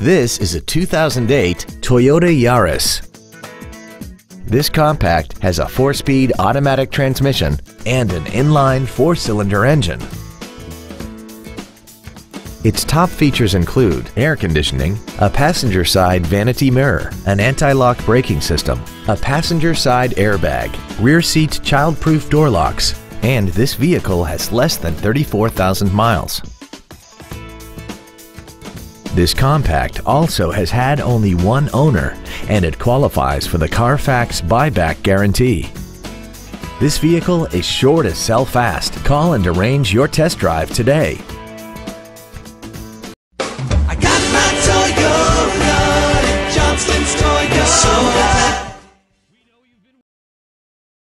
This is a 2008 Toyota Yaris. This compact has a four-speed automatic transmission and an inline four-cylinder engine. Its top features include air conditioning, a passenger side vanity mirror, an anti-lock braking system, a passenger side airbag, rear seat child-proof door locks, and this vehicle has less than 34,000 miles. This compact also has had only one owner and it qualifies for the Carfax buyback guarantee. This vehicle is sure to sell fast. Call and arrange your test drive today.